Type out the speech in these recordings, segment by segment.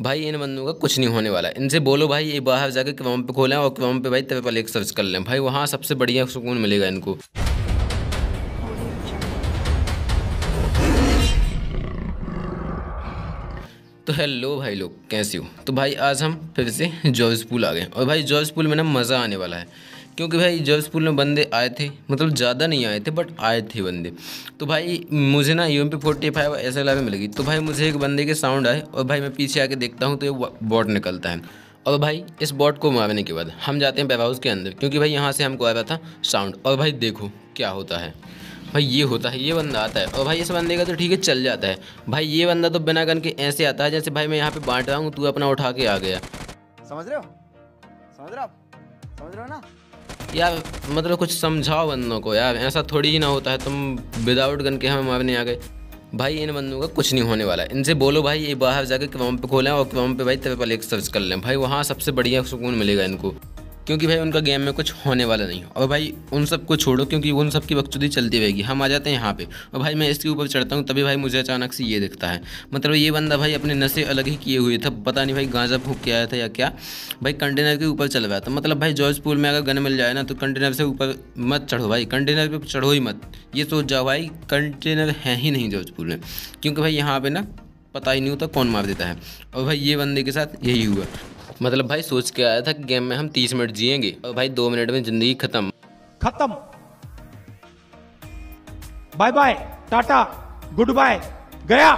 भाई, इन बंदों का कुछ नहीं होने वाला इनसे बोलो भाई, ये बाहर जाके क्वाम पे खोलें और क्वाम पे भाई ट्रिपल एक सर्च कर लें। भाई, वहाँ सबसे बढ़िया सुकून मिलेगा इनको। तो हेलो भाई लोग, कैसे हो? तो भाई, आज हम फिर से जॉर्ज पूल आ गए और भाई जॉर्ज पूल में ना मज़ा आने वाला है। क्योंकि भाई जॉर्ज पूल में बंदे आए थे मतलब ज़्यादा नहीं आए थे बट आए थे बंदे। तो भाई मुझे ना U M P forty five S L मिल गई तो भाई मुझे एक बंदे के साउंड आए और भाई मैं पीछे आके देखता हूँ तो ये बॉट निकलता है। और भाई इस बॉट को मारने के बाद हम जाते हैं वेब हाउस के अंदर, क्योंकि भाई यहाँ से हमको आ रहा था साउंड और भाई देखो क्या होता है। भाई ये होता है, ये बंदा आता है। और भाई इस बंदे का तो ठीक है, चल जाता है। भाई ये बंदा तो बिना गन के ऐसे आता है जैसे भाई मैं यहाँ पे बांट रहा हूँ, तू अपना उठा के आ गया। समझ रहे हो? समझ रहे हो समझ रहे हो ना? यार मतलब कुछ समझाओ बंदों को यार, ऐसा थोड़ी ही ना होता है, तुम विदाउट गन के हमें मारने आ गए। भाई, इन बंदों का कुछ नहीं होने वाला है। इनसे बोलो भाई, ये बाहर जाके क्रम पे खोलें और क्रम पे भाई, तेरे पहले एक सर्च कर लें। भाई, वहाँ सबसे बढ़िया सुकून मिलेगा इनको। क्योंकि भाई उनका गेम में कुछ होने वाला नहीं और भाई उन सबको छोड़ो, क्योंकि उन सब की बकचोदी चलती रहेगी। हम आ जाते हैं यहाँ पे। और भाई मैं इसके ऊपर चढ़ता हूँ, तभी भाई मुझे अचानक से ये दिखता है। मतलब ये बंदा भाई अपने नशे अलग ही किए हुए था। पता नहीं भाई गांजा फूक के आया था या क्या। भाई कंटेनर के ऊपर चल रहा था। मतलब भाई जॉर्ज पूल में अगर गन मिल जाए ना तो कंटेनर से ऊपर मत चढ़ो भाई। कंटेनर पर चढ़ो ही मत। ये सोच जाओ भाई कंटेनर है ही नहीं जॉर्ज पूल में। क्योंकि भाई यहाँ पर ना पता ही नहीं होता कौन मार देता है। और भाई ये बंदे के साथ यही हुआ। मतलब भाई सोच के आया था कि गेम में हम तीस मिनट जिएँगे। और भाई दो मिनट में ज़िंदगी ख़त्म। खत्म। Bye bye tata good bye गया।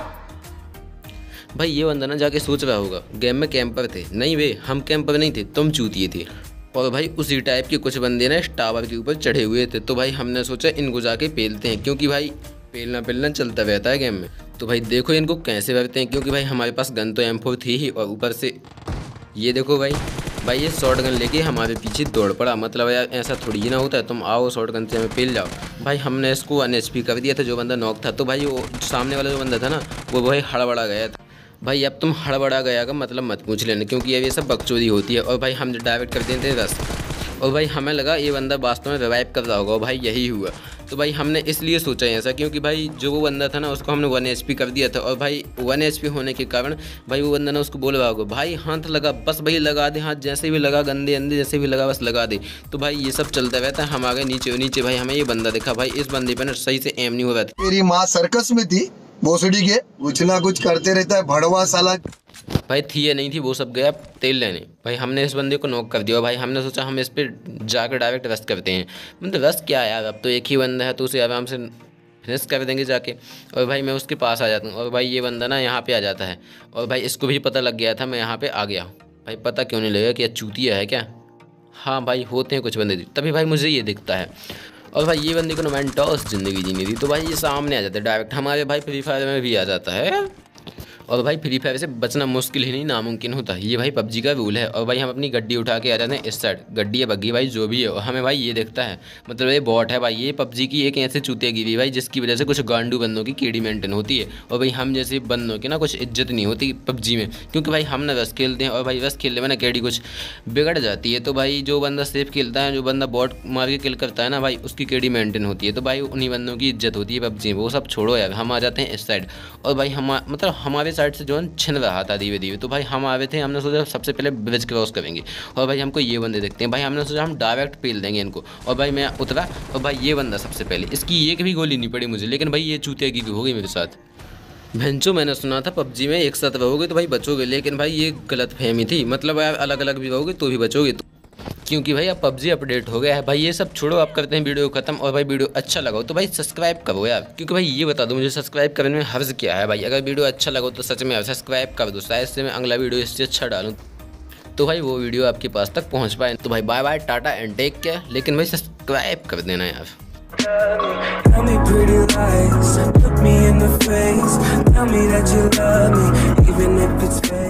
भाई ये बंदा ना जाके सोच रहा होगा गेम में कैंपर थे। नहीं वे हम कैंपर नहीं थे तुम चूतिए थे। और भाई उसी टाइप के कुछ बंदे ना टावर के ऊपर चढ़े हुए थे। तो भाई हमने सोचा इनको जाके पेलते हैं क्योंकि भाई पेलना पेलना चलता रहता है गेम में। तो भाई देखो इनको कैसे करते हैं क्योंकि भाई हमारे पास गन तो एम थी ही और ऊपर से ये देखो भाई भाई ये शॉर्ट गन लेके हमारे पीछे दौड़ पड़ा। मतलब यार, ऐसा थोड़ी ही ना होता है। तुम आओ शॉर्ट गन से हमें पेल जाओ। भाई हमने इसको अन कर दिया था, जो बंदा नॉक था। तो भाई वो सामने वाला जो बंदा था ना, वो भाई हड़बड़ा गया था। भाई अब तुम हड़बड़ा गया का मतलब मत पूछ लेना, क्योंकि अब ये सब बकचोदी होती है। और भाई हम डायरेक्ट कर देते हैं रस और भाई हमें लगा ये बंदा वास्तव में रिवाइव कर रहा होगा भाई यही हुआ। तो भाई हमने इसलिए सोचा ऐसा क्योंकि भाई जो वो बंदा था ना, उसको हमने वन एच कर दिया था, और भाई वन एच होने के कारण भाई वो बंदा ना उसको बोल रहा होगा, भाई हाथ लगा, बस भाई लगा दे, हाथ जैसे भी लगा, गंदे अंदे जैसे भी लगा, बस लगा दे। तो भाई ये सब चलता रहता है, हम आगे नीचे नीचे भाई हमें ये बंदा देखा, भाई इस बंदे पर ना सही से एम नहीं हो रहा था। मेरी माँ सर्कस में थी, भोसड़ी के, कुछ ना कुछ करते रहता है, भड़वा साला। भाई थी या नहीं थी, वो सब गया, तेल लेने। भाई हमने इस बंदे को नॉक कर दिया भाई हमने सोचा हम इस पर जाकर डायरेक्ट रस्ट करते हैं। मतलब रस्ट क्या यार, अब तो एक ही बंदा है तो उसे आराम से फिनिश कर देंगे जाके। और भाई मैं उसके पास आ जाता हूँ और भाई ये बंदा ना यहाँ पे आ जाता है। और भाई इसको भी पता लग गया था मैं यहाँ पे आ गया हूँ। भाई पता क्यों नहीं लगेगा कि चूतिया है क्या? हाँ भाई होते हैं कुछ बंदे तभी भाई मुझे ये दिखता है। और भाई ये बंदे को ना मैंने टॉस ज़िंदगी जीनी थी तो भाई ये सामने आ जाता है डायरेक्ट हमारे भाई फ्री फायर में भी आ जाता है। और भाई फ्री फायर से बचना मुश्किल ही नहीं, नामुमकिन होता। ये भाई पबजी का रूल है और भाई हम अपनी गड्डी उठा के आ जाते हैं इस साइड गड्डी है, बग्गी भाई, जो भी है। हमें भाई ये देखता है। मतलब ये बॉट है भाई, ये पबजी की एक ऐसे चूते गिरी भाई, जिसकी वजह से कुछ गांडू बंदों की कीड़ी मेंटेन होती है। और भाई हम जैसे बंदों की ना कुछ इज़्ज़त नहीं होती पबजी में, क्योंकि भाई हम ना बस खेलते हैं और भाई बस खेलने में ना केड़ी कुछ बिगड़ जाती है। तो भाई जो बंदा सेफ़ खेलता है, जो बंदा बॉट मार के किल करता है ना भाई, उसकी केड़ी मेंटेन होती है। तो भाई उन्हीं बंदों की इज़्ज़त होती है पबजी में। वो सब छोड़ो यार, हम आ जाते हैं इस साइड और भाई हम मतलब हमारे साइड से जो है छिन रहा था धीरे धीरे। तो भाई हम आए थे, हमने सोचा सबसे पहले ब्रिज क्रॉस करेंगे। और भाई हमको ये बंदे देखते हैं। भाई हमने सोचा हम डायरेक्ट पेल देंगे इनको। और भाई मैं उतरा, और भाई ये बंदा सबसे पहले। इसकी एक भी गोली नहीं पड़ी मुझे, लेकिन भाई ये चूतिया की हो गई मेरे साथ। भैंचो मैंने सुना था पबजी में, एक साथ रहोगे तो भाई बचोगे, लेकिन भाई ये गलत फहमी थी। मतलब अलग अलग भी रहोगे तो भी बचोगे तो क्योंकि भाई अब पबजी अपडेट हो गया है। भाई ये सब छोड़ो आप करते हैं वीडियो खत्म और भाई वीडियो अच्छा लगा तो भाई सब्सक्राइब करो यार। क्योंकि भाई ये बता दो मुझे सब्सक्राइब करने में हर्ज क्या है भाई? अगर वीडियो अच्छा लगा तो सच में सब्सक्राइब कर दो शायद से मैं अगला वीडियो इससे अच्छा डालूँ। तो भाई वो वीडियो आपके पास तक पहुँच पाए। तो भाई bye bye tata and take care लेकिन भाई सब्सक्राइब कर देना यार। Tell me pretty lies, look me in the face Tell me that you love me, even if it's fake